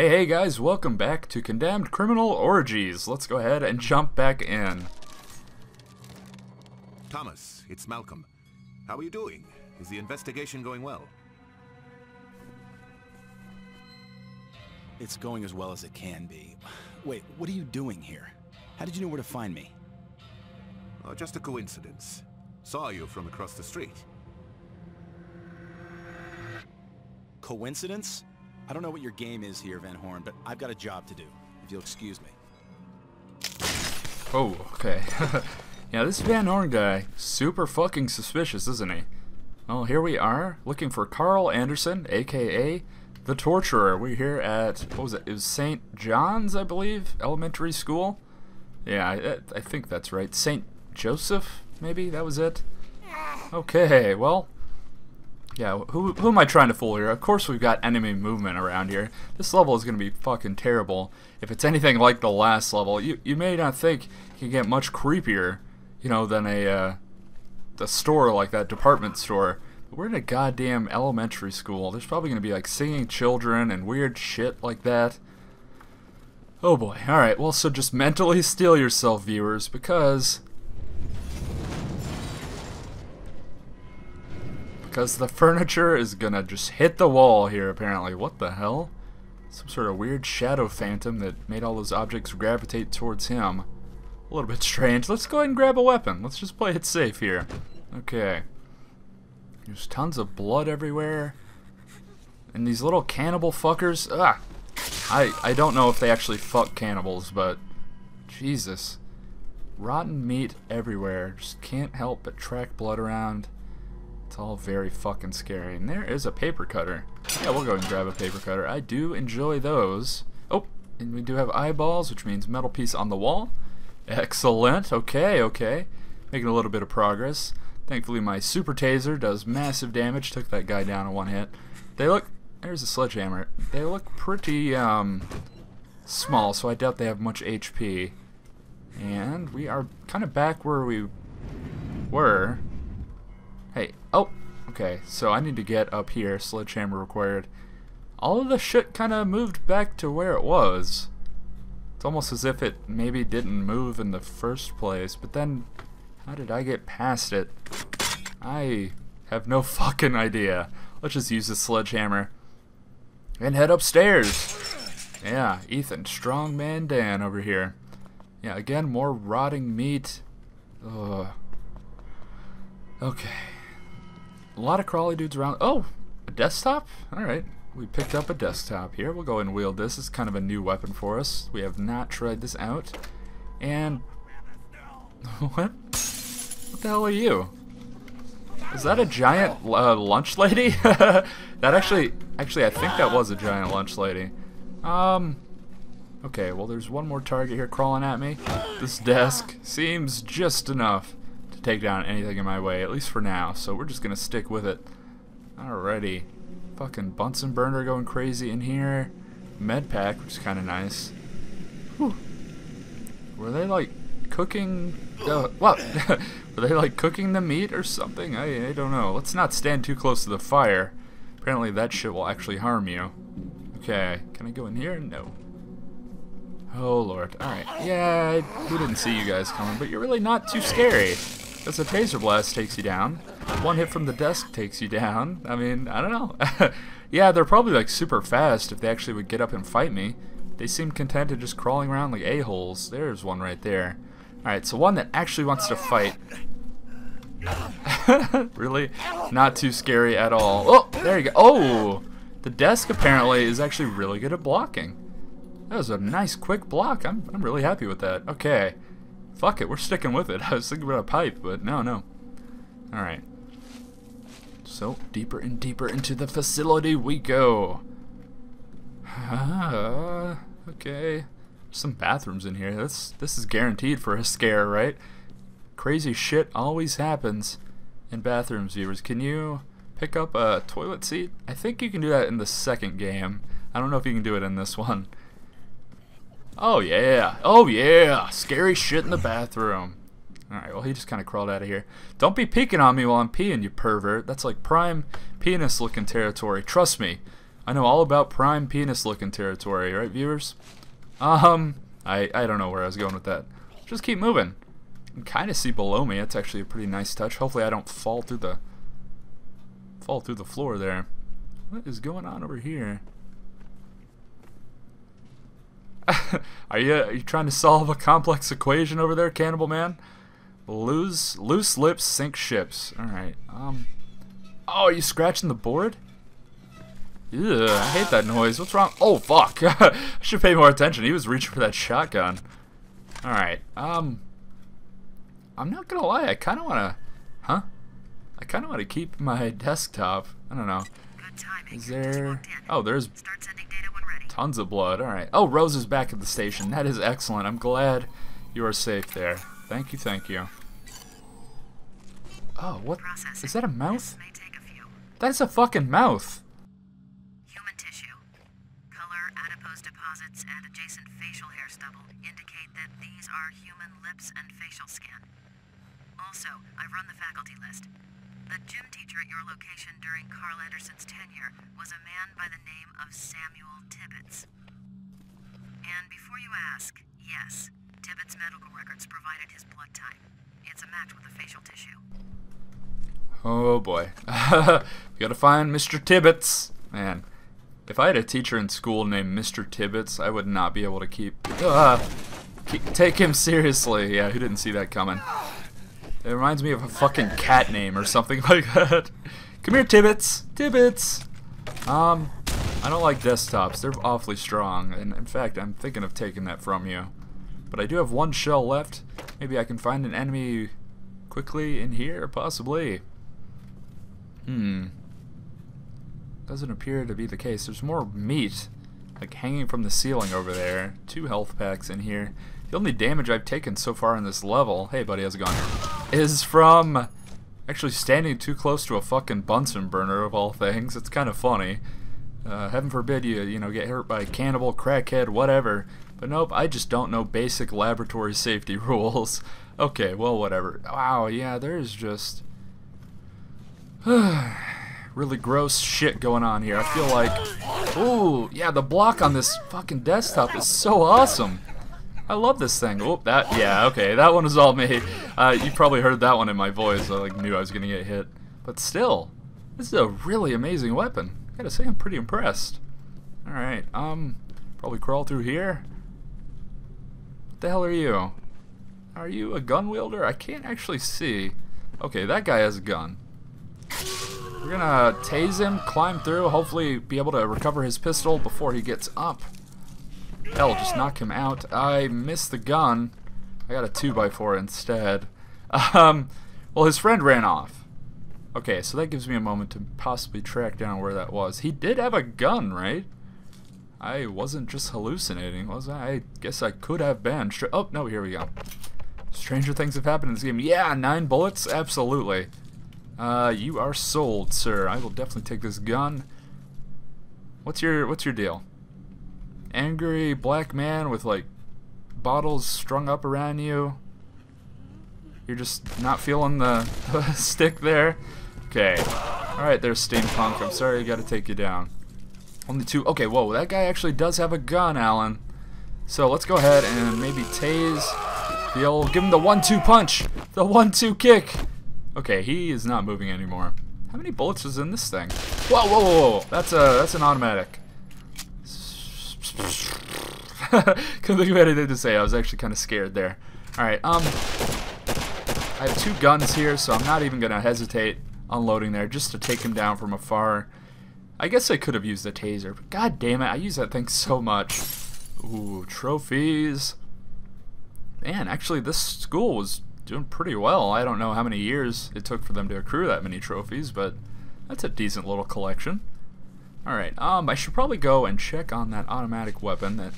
Hey, hey guys, welcome back to Condemned Criminal Orgies. Let's go ahead and jump back in. Thomas, it's Malcolm. How are you doing? Is the investigation going well? It's going as well as it can be. Wait, what are you doing here? How did you know where to find me? Oh, just a coincidence. Saw you from across the street. Coincidence? I don't know what your game is here, Van Horn, but I've got a job to do, if you'll excuse me. Oh, okay. yeah, this Van Horn guy, super fucking suspicious, isn't he? Well, here we are, looking for Carl Anderson, aka the Torturer. We're here at, what was it? It was St. John's, I believe, elementary school? Yeah, I, I think that's right. St. Joseph, maybe? That was it? Okay, well, yeah, who, who am I trying to fool here? Of course we've got enemy movement around here. This level is going to be fucking terrible. If it's anything like the last level, you, you may not think it can get much creepier, you know, than a, uh, a store like that department store. But we're in a goddamn elementary school. There's probably going to be like singing children and weird shit like that. Oh boy. Alright, well, so just mentally steel yourself, viewers, because Because the furniture is gonna just hit the wall here, apparently. What the hell? Some sort of weird shadow phantom that made all those objects gravitate towards him. A little bit strange. Let's go ahead and grab a weapon. Let's just play it safe here. Okay. There's tons of blood everywhere. And these little cannibal fuckers. Ah! I, I don't know if they actually fuck cannibals, but... Jesus. Rotten meat everywhere. Just can't help but track blood around. All very fucking scary. And there is a paper cutter. Yeah, we'll go and grab a paper cutter. I do enjoy those. Oh, and we do have eyeballs, which means metal piece on the wall. Excellent. Okay, okay. Making a little bit of progress. Thankfully, my super taser does massive damage. Took that guy down in one hit. They look... There's a sledgehammer. They look pretty, um... small, so I doubt they have much HP. And we are kind of back where we were. Oh, okay, so I need to get up here, sledgehammer required. All of the shit kind of moved back to where it was. It's almost as if it maybe didn't move in the first place, but then how did I get past it? I have no fucking idea. Let's just use the sledgehammer and head upstairs. Yeah, Ethan, strongman Dan over here. Yeah, again, more rotting meat. Ugh. Okay. A lot of crawly dudes around. Oh, a desktop? Alright. We picked up a desktop here. We'll go and wield this. It's kind of a new weapon for us. We have not tried this out. And... what? What the hell are you? Is that a giant uh, lunch lady? that actually... Actually, I think that was a giant lunch lady. Um... Okay, well there's one more target here crawling at me. This desk seems just enough take down anything in my way, at least for now, so we're just gonna stick with it. Alrighty. Fucking Bunsen burner going crazy in here. Med pack, which is kind of nice. Whew. Were they like cooking? the what? Were they like cooking the meat or something? I, I don't know. Let's not stand too close to the fire. Apparently that shit will actually harm you. Okay, can I go in here? No. Oh lord. Alright. Yeah, we didn't see you guys coming, but you're really not too scary. Because a taser blast takes you down. One hit from the desk takes you down. I mean, I don't know. yeah, they're probably like super fast if they actually would get up and fight me. They seem content to just crawling around like a-holes. There's one right there. Alright, so one that actually wants to fight. really? Not too scary at all. Oh, there you go. Oh! The desk apparently is actually really good at blocking. That was a nice quick block. I'm, I'm really happy with that. Okay. Fuck it, we're sticking with it. I was thinking about a pipe, but no, no. Alright. So, deeper and deeper into the facility we go. Uh, okay. Some bathrooms in here. This this is guaranteed for a scare, right? Crazy shit always happens in bathrooms, viewers. Can you pick up a toilet seat? I think you can do that in the second game. I don't know if you can do it in this one. Oh yeah, oh yeah, scary shit in the bathroom. Alright, well he just kind of crawled out of here. Don't be peeking on me while I'm peeing, you pervert. That's like prime penis looking territory. Trust me, I know all about prime penis looking territory, right, viewers? Um, I, I don't know where I was going with that. Just keep moving. You can kind of see below me. That's actually a pretty nice touch. Hopefully I don't fall through the fall through the floor there. What is going on over here? are you are you trying to solve a complex equation over there, Cannibal Man? Loose loose lips sink ships. All right. Um. Oh, are you scratching the board? Ew, I hate that noise. What's wrong? Oh, fuck. I should pay more attention. He was reaching for that shotgun. Alright, um... I'm not gonna lie, I kinda wanna... Huh? I kinda wanna keep my desktop. I don't know. Is there... Oh, there's tons of blood. Alright. Oh, Rose is back at the station. That is excellent. I'm glad you are safe there. Thank you, thank you. Oh, what? Is that a mouth? That is a fucking mouth. Human tissue. Color, adipose deposits, and adjacent facial hair stubble indicate that these are human lips and facial skin. Also, I've run the faculty list. The gym teacher at your location during Carl Anderson's tenure was a man by the name of Samuel Tibbets. And before you ask, yes, Tibbets' medical records provided his blood type. It's a match with the facial tissue. Oh boy. we gotta find Mr. Tibbets. Man, if I had a teacher in school named Mr. Tibbets, I would not be able to keep, uh, keep take him seriously. Yeah, who didn't see that coming? It reminds me of a fucking cat name or something like that. Come here, Tibbets. Tibbets. Um, I don't like desktops. They're awfully strong, and in fact, I'm thinking of taking that from you. But I do have one shell left. Maybe I can find an enemy quickly in here, possibly. Hmm. Doesn't appear to be the case. There's more meat, like hanging from the ceiling over there. Two health packs in here. The only damage I've taken so far in this level, hey buddy, how's it going? Is from actually standing too close to a fucking Bunsen burner of all things. It's kind of funny. Uh, heaven forbid you, you know, get hurt by a cannibal, crackhead, whatever. But nope, I just don't know basic laboratory safety rules. okay, well, whatever. Wow, yeah, there's just really gross shit going on here. I feel like, ooh, yeah, the block on this fucking desktop is so awesome. I love this thing. Oh, that, yeah, okay, that one was all me. Uh, you probably heard that one in my voice. I like knew I was gonna get hit, but still, this is a really amazing weapon. I gotta say, I'm pretty impressed. All right, um, probably crawl through here. What the hell are you? Are you a gun wielder? I can't actually see. Okay, that guy has a gun. We're gonna tase him, climb through, hopefully be able to recover his pistol before he gets up. Hell, just knock him out. I missed the gun. I got a 2x4 instead. Um, well, his friend ran off. Okay, so that gives me a moment to possibly track down where that was. He did have a gun, right? I wasn't just hallucinating, was I? I guess I could have been. oh, no, here we go. Stranger things have happened in this game. Yeah, nine bullets? Absolutely. Uh, you are sold, sir. I will definitely take this gun. What's your What's your deal? Angry black man with like bottles strung up around you. You're just not feeling the, the stick there. Okay. All right, there's steampunk. I'm sorry, I got to take you down. Only two. Okay, whoa, that guy actually does have a gun, Alan. So let's go ahead and maybe tase the old. Give him the one-two punch. The one-two kick. Okay, he is not moving anymore. How many bullets is in this thing? Whoa, whoa, whoa, whoa. That's a that's an automatic. Couldn't think of anything to say. I was actually kind of scared there. All right, um, I have two guns here, so I'm not even gonna hesitate unloading there just to take him down from afar. I guess I could have used the taser, but god damn it, I use that thing so much. Ooh, trophies. Man, actually, this school was doing pretty well. I don't know how many years it took for them to accrue that many trophies, but that's a decent little collection. Alright, um, I should probably go and check on that automatic weapon that...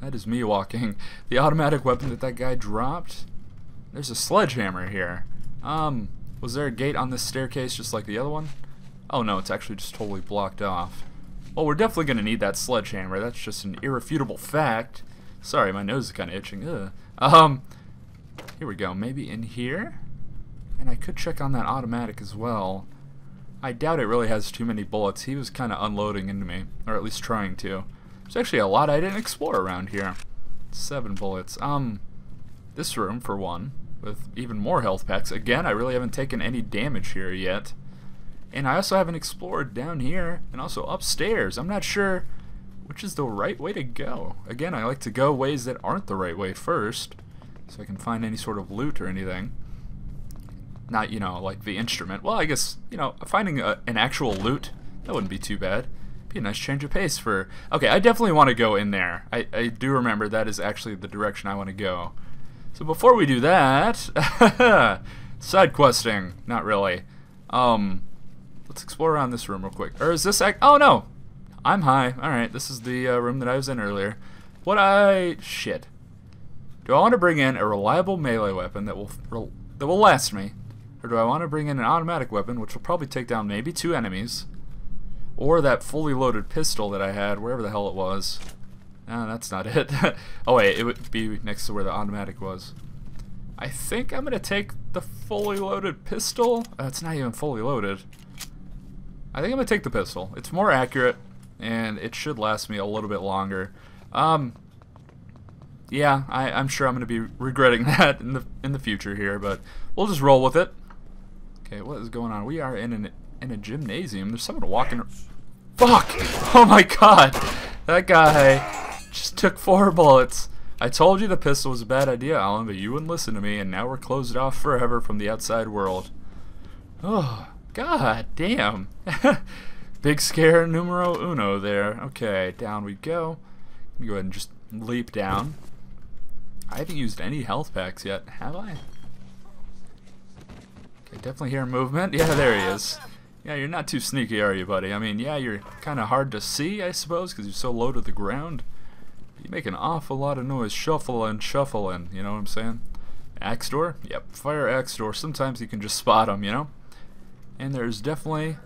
That is me walking. The automatic weapon that that guy dropped. There's a sledgehammer here. Um, was there a gate on this staircase just like the other one? Oh no, it's actually just totally blocked off. Well, we're definitely going to need that sledgehammer. That's just an irrefutable fact. Sorry, my nose is kind of itching. Ugh. Um, here we go. Maybe in here? And I could check on that automatic as well. I doubt it really has too many bullets. He was kind of unloading into me, or at least trying to. There's actually a lot I didn't explore around here. Seven bullets. Um, this room, for one, with even more health packs. Again, I really haven't taken any damage here yet. And I also haven't explored down here and also upstairs. I'm not sure which is the right way to go. Again, I like to go ways that aren't the right way first so I can find any sort of loot or anything. Not, you know, like the instrument. Well, I guess, you know, finding a, an actual loot, that wouldn't be too bad. Be a nice change of pace for... Okay, I definitely want to go in there. I, I do remember that is actually the direction I want to go. So before we do that... side questing. Not really. Um, let's explore around this room real quick. Or is this... Oh, no! I'm high. Alright, this is the uh, room that I was in earlier. What I... Shit. Do I want to bring in a reliable melee weapon that will that will last me? Or do I want to bring in an automatic weapon, which will probably take down maybe two enemies? Or that fully loaded pistol that I had, wherever the hell it was. Ah, that's not it. oh wait, it would be next to where the automatic was. I think I'm going to take the fully loaded pistol. Uh, it's not even fully loaded. I think I'm going to take the pistol. It's more accurate, and it should last me a little bit longer. Um, yeah, I, am sure I'm going to be regretting that in the in the future here, but we'll just roll with it. Okay, what is going on? We are in an in a gymnasium. There's someone walking. Fuck! Oh my god! That guy just took four bullets. I told you the pistol was a bad idea, Alan, but you wouldn't listen to me, and now we're closed off forever from the outside world. Oh, god damn. Big scare numero uno there. Okay, down we go. Go ahead and just leap down. I haven't used any health packs yet, have I? Okay, definitely hear movement. Yeah, there he is. Yeah, you're not too sneaky, are you, buddy? I mean, yeah, you're kind of hard to see, I suppose, because you're so low to the ground. You make an awful lot of noise, shuffling, shuffling, you know what I'm saying? Axe door? Yep, fire axe door. Sometimes you can just spot them, you know? And there's definitely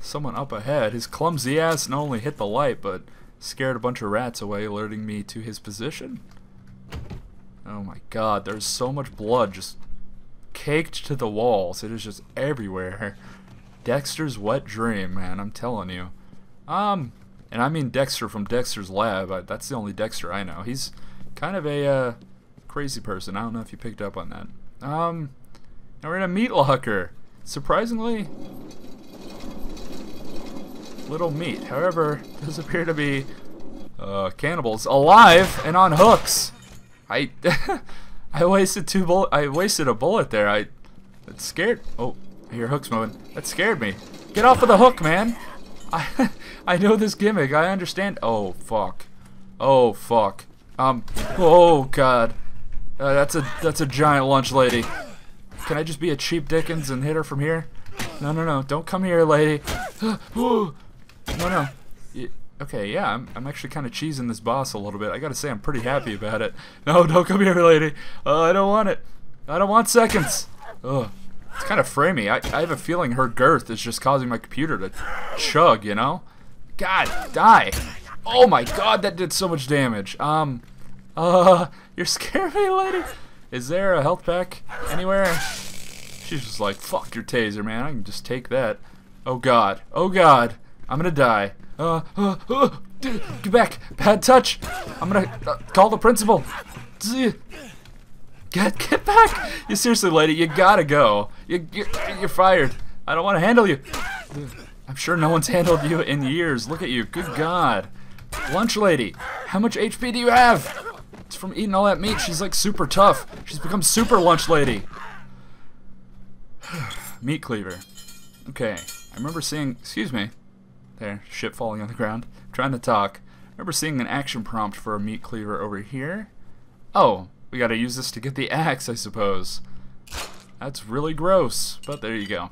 someone up ahead. His clumsy ass not only hit the light, but scared a bunch of rats away, alerting me to his position. Oh my god, there's so much blood just caked to the walls. It is just everywhere. Dexter's wet dream, man, I'm telling you. Um, and I mean Dexter from Dexter's Lab. I, that's the only Dexter I know. He's kind of a uh, crazy person. I don't know if you picked up on that. Um, now we're in a meat locker. Surprisingly, little meat. However, does appear to be uh, cannibals alive and on hooks. I I wasted two bullet. I wasted a bullet there. I that scared. Oh, hear hooks moving. That scared me. Get off of the hook, man. I I know this gimmick. I understand. Oh fuck. Oh fuck. Um. Oh god. Uh, that's a that's a giant lunch lady. Can I just be a cheap Dickens and hit her from here? No, no, no. Don't come here, lady. no, no. Okay, yeah, I'm, I'm actually kind of cheesing this boss a little bit. I gotta say, I'm pretty happy about it. No, don't come here, lady. Uh, I don't want it. I don't want seconds. Ugh. It's kind of framey. I, I have a feeling her girth is just causing my computer to chug, you know? God, die. Oh my god, that did so much damage. Um, uh, you're scaring me, lady. Is there a health pack anywhere? She's just like, fuck your taser, man. I can just take that. Oh god. Oh god. I'm gonna die. Uh, uh, uh, get back! Bad touch! I'm gonna uh, call the principal. Get get back! You seriously, lady, you gotta go. You you're, you're fired. I don't want to handle you. I'm sure no one's handled you in years. Look at you. Good God. Lunch lady, how much HP do you have? It's from eating all that meat. She's like super tough. She's become super lunch lady. meat cleaver. Okay. I remember seeing. Excuse me. There, shit falling on the ground. trying to talk. Remember seeing an action prompt for a meat cleaver over here? Oh, we gotta use this to get the axe, I suppose. That's really gross, but there you go.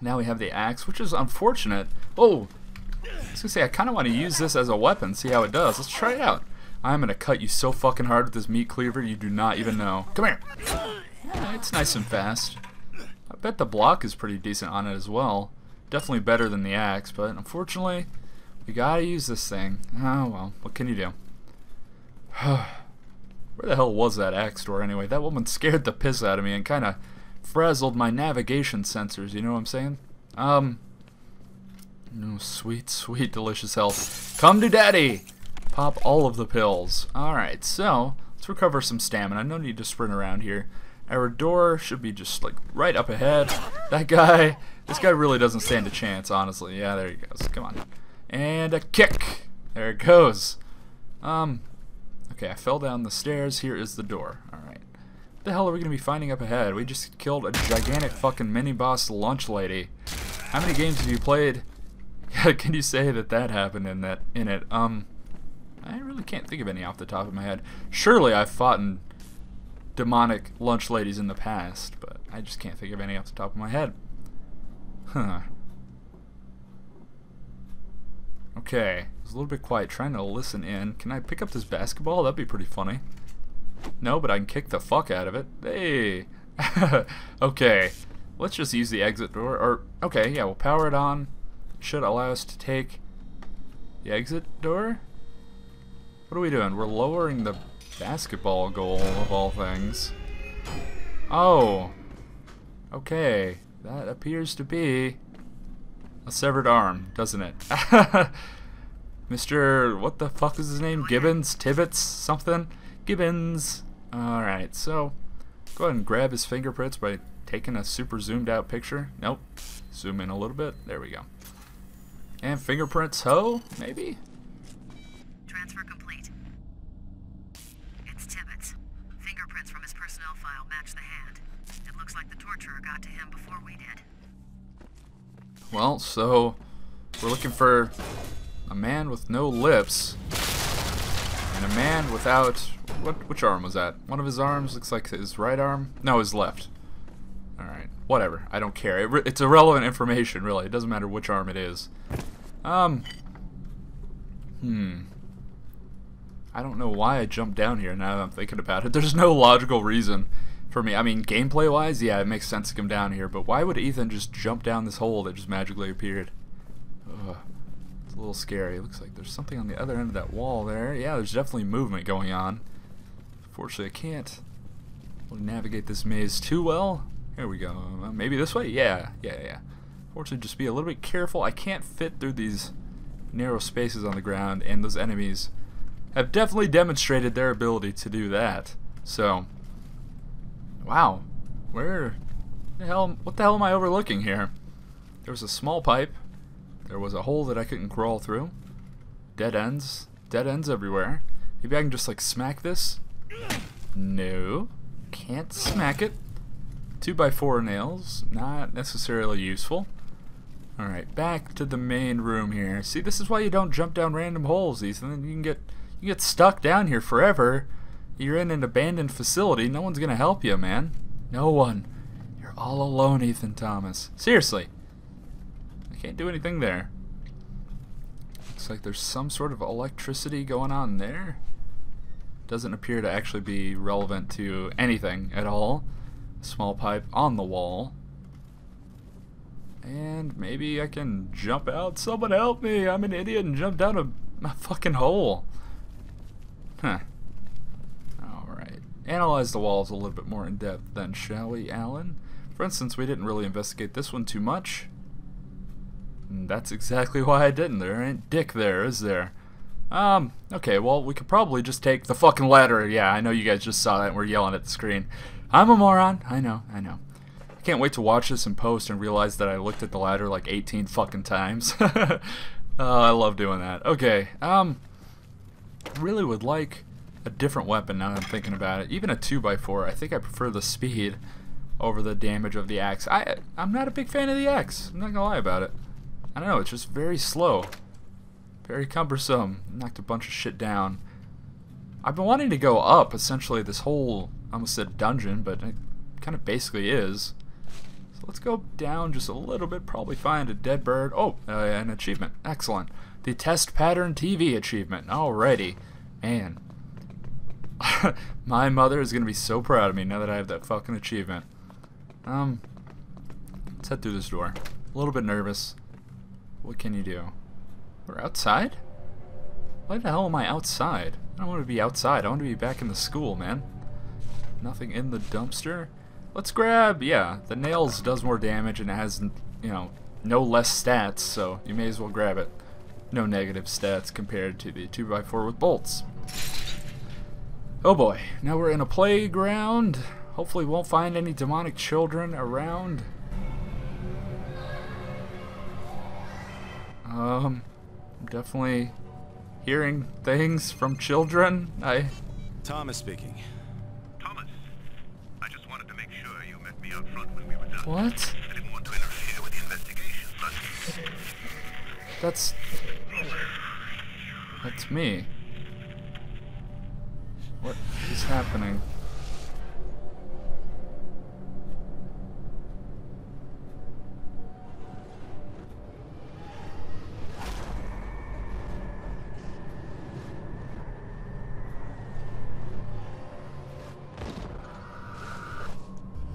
Now we have the axe, which is unfortunate. Oh, I was gonna say, I kinda wanna use this as a weapon, see how it does. Let's try it out. I'm gonna cut you so fucking hard with this meat cleaver, you do not even know. Come here. Yeah, it's nice and fast. I bet the block is pretty decent on it as well. Definitely better than the axe, but unfortunately, we gotta use this thing. Oh well, what can you do? Where the hell was that axe door anyway? That woman scared the piss out of me and kinda frazzled my navigation sensors, you know what I'm saying? Um, no, sweet, sweet, delicious health. Come to daddy! Pop all of the pills. Alright, so, let's recover some stamina. No need to sprint around here. Our door should be just, like, right up ahead. That guy, this guy really doesn't stand a chance, honestly. Yeah, there he goes. Come on. And a kick! There it goes. Um, okay, I fell down the stairs. Here is the door. Alright. What the hell are we going to be finding up ahead? We just killed a gigantic fucking mini-boss lunch lady. How many games have you played? Can you say that that happened in that in it? Um, I really can't think of any off the top of my head. Surely I've fought in demonic lunch ladies in the past, but I just can't think of any off the top of my head. Huh. Okay, I was a little bit quiet trying to listen in. Can I pick up this basketball? That'd be pretty funny. No, but I can kick the fuck out of it. Hey! okay, let's just use the exit door. Or, okay, yeah, we'll power it on. Should allow us to take the exit door? What are we doing? We're lowering the basketball goal, of all things. Oh! Okay, that appears to be a severed arm, doesn't it? Mr. What the fuck is his name? Gibbons? Tibbets? Something? Gibbons. Alright, so go ahead and grab his fingerprints by taking a super zoomed out picture. Nope. Zoom in a little bit. There we go. And fingerprints ho, maybe? Transfer complete. It's Tibbets. Fingerprints from his personnel file match the hand. It looks like the torturer got to him before we did. Well, so we're looking for a man with no lips and a man without what which arm was that? One of his arms looks like his right arm. No, his left. All right, whatever. I don't care. It it's irrelevant information, really. It doesn't matter which arm it is. Um. Hmm. I don't know why I jumped down here now that I'm thinking about it. There's no logical reason for me. I mean, gameplay wise, yeah, it makes sense to come down here, but why would Ethan just jump down this hole that just magically appeared? Ugh. It's a little scary. It looks like there's something on the other end of that wall there. Yeah, there's definitely movement going on. Fortunately, I can't really navigate this maze too well. Here we go. Uh, maybe this way? Yeah, yeah, yeah. Fortunately, just be a little bit careful. I can't fit through these narrow spaces on the ground, and those enemies have definitely demonstrated their ability to do that. So, wow, where the hell? What the hell am I overlooking here? There was a small pipe. There was a hole that I couldn't crawl through. Dead ends. Dead ends everywhere. Maybe I can just like smack this. No, can't smack it. Two by four nails, not necessarily useful. Alright, back to the main room here. See, this is why you don't jump down random holes, Ethan. You can get you get stuck down here forever. You're in an abandoned facility. No one's gonna help you, man. No one. You're all alone, Ethan Thomas. Seriously. I can't do anything there. Looks like there's some sort of electricity going on there. Doesn't appear to actually be relevant to anything at all. Small pipe on the wall. And maybe I can jump out. Someone help me! I'm an idiot and jump down a, a fucking hole. Huh. Analyze the walls a little bit more in depth then, shall we, Alan? For instance, we didn't really investigate this one too much. And that's exactly why I didn't. There ain't dick there, is there? Um, okay, well, we could probably just take the fucking ladder. Yeah, I know you guys just saw that and we're yelling at the screen. I'm a moron. I know, I know. I can't wait to watch this in post and realize that I looked at the ladder like 18 fucking times. uh, I love doing that. Okay, um, really would like a different weapon now that I'm thinking about it. Even a 2x4, I think I prefer the speed over the damage of the axe. I, I'm not a big fan of the axe. I'm not gonna lie about it. I don't know, it's just very slow. Very cumbersome. Knocked a bunch of shit down. I've been wanting to go up, essentially, this whole, I almost said dungeon, but it kind of basically is. So let's go down just a little bit, probably find a dead bird. Oh, uh, an achievement. Excellent. The Test Pattern TV achievement. Alrighty. Man. My mother is going to be so proud of me now that I have that fucking achievement. Um, let's head through this door. A little bit nervous. What can you do? We're outside? Why the hell am I outside? I don't want to be outside. I want to be back in the school, man. Nothing in the dumpster? Let's grab, yeah, the nails does more damage and it has, you know, no less stats, so you may as well grab it. No negative stats compared to the 2x4 with bolts. Oh boy, now we're in a playground. Hopefully won't find any demonic children around. Um, definitely hearing things from children. I Thomas speaking. Thomas, I just wanted to make sure you met me out front when we were done. what? I didn't want to interfere with the investigation, but That's that's me. What is happening?